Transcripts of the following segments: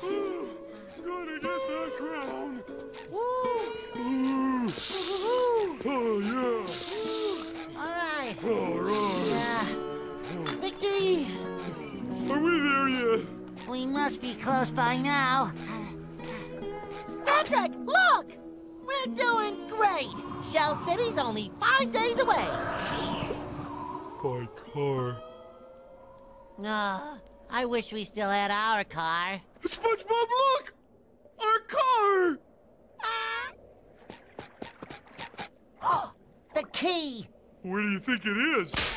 Gonna get that crown! Oh, yeah! Alright! Alright! Yeah. Victory! Are we there yet? We must be close by now. Patrick, look! We're doing great! Shell City's only five days away! By car. No, I wish we still had our car. SpongeBob, look! Our car! The key! Where do you think it is?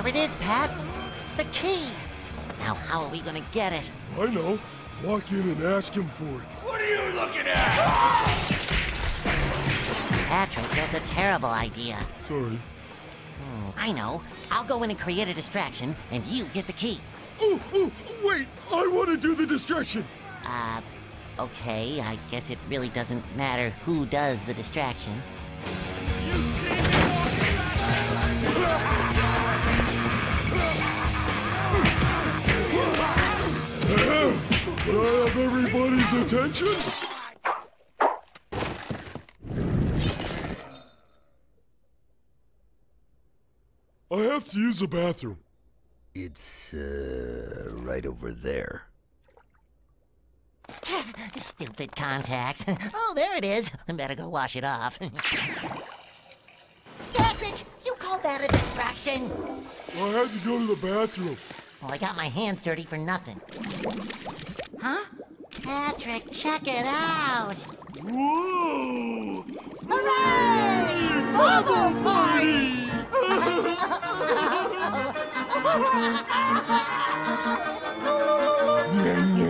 There it is, Pat. The key. Now, how are we gonna get it? I know. Walk in and ask him for it. What are you looking at? Patrick, that's a terrible idea. Sorry. I know. I'll go in and create a distraction, and you get the key. Oh, oh, wait! I want to do the distraction! Uh, okay, I guess it really doesn't matter who does the distraction. Can everybody's attention? I have to use the bathroom. It's, uh, right over there. Stupid contacts. Oh, there it is. I better go wash it off. Patrick, you call that a distraction? I had to go to the bathroom. well, I got my hands dirty for nothing. Huh? Patrick, check it out! Whoa! Hooray! Bubble party!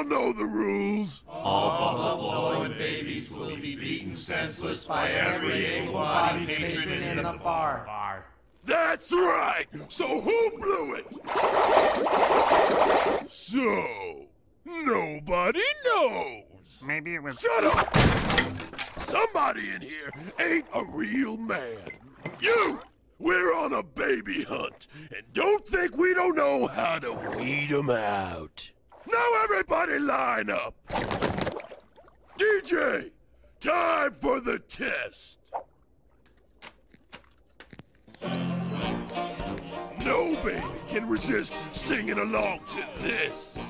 all know the rules. All the blowing babies will be beaten senseless by every able-bodied patron in the bar. That's right. So who blew it? So nobody knows. Maybe it was. Shut up! Somebody in here ain't a real man. You! We're on a baby hunt, and don't think we don't know how to weed 'em out. Now everybody line up! DJ, time for the test! No baby can resist singing along to this.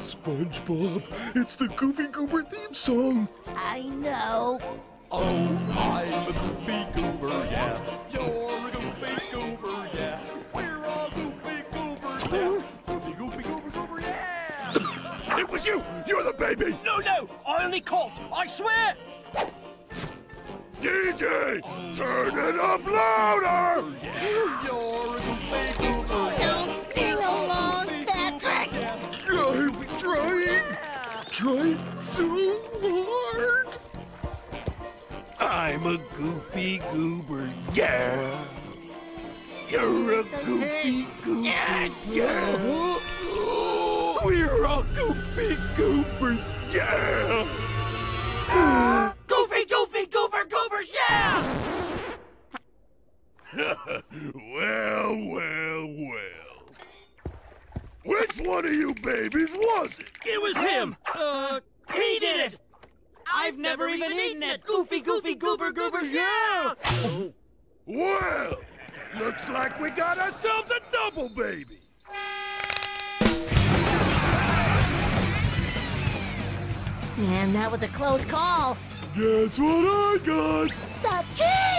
SpongeBob, it's the Goofy Goober theme song. I know. Oh, I'm a goofy goober, yeah. You're a goofy goober, yeah. We're all goofy goobers, yeah. Was you! You're the baby! No, no, I only coughed. I swear. DJ, turn it up louder! You're a goofy Don't sing along, Patrick! I'm trying. Trying so hard. I'm a goofy goober, yeah. You're a goofy goober, yeah. We're all goofy goobers, yeah. Goofy, goofy, goober, goobers, yeah. well, well, well. Which one of you babies was it? It was him. Uh, he did it. I've never even eaten it. Goofy, goofy, goober, goobers, yeah. Well, looks like we got ourselves a double baby. And that was a close call. Guess what I got? The kid.